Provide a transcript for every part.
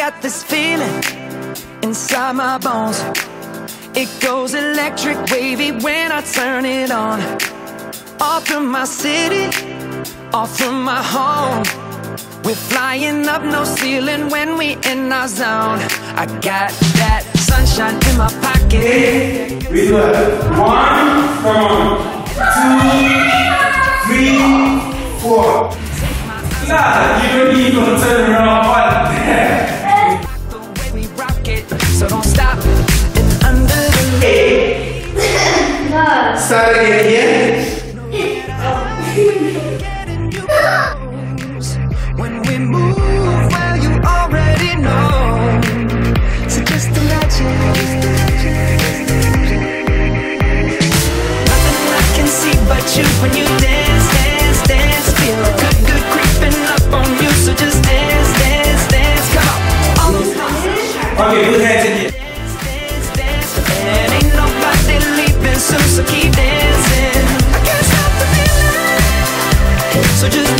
got this feeling inside my bones. It goes electric wavy when I turn it on. Off from my city, off from my home. We're flying up no ceiling when we in our zone. I got that sunshine in my pocket. We do it. One, on. Two, three, four. Nah, you don't to turn around we move, well, you already know. So just imagine. Nothing I can see but you when you dance, dance, dance. Feel good, good creeping up on you. So just dance, dance, dance. Come on. Okay, put hands here. dance, dance, dance. And ain't nobody leaving soon, so keep dancing. I can't stop the feeling. So just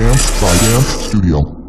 Dance by Dance Studio.